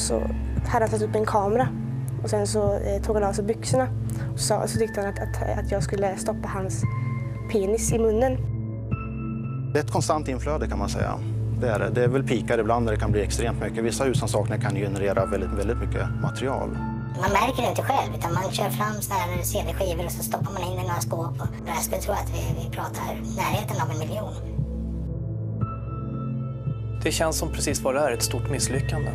så hade han satt upp en kamera och sen så eh, tog han av sig byxorna och så, så tyckte han att, att, att jag skulle stoppa hans penis i munnen. Det är ett konstant inflöde kan man säga. Det är, det. det är väl pikar ibland när det kan bli extremt mycket. Vissa husrannsakningar kan generera väldigt, väldigt mycket material. Man märker det inte själv utan man kör fram såna här CD-skivor och så stoppar man in i några skåp. Och jag skulle tro att vi, vi pratar närheten av en miljon. Det känns som precis vad det är, ett stort misslyckande.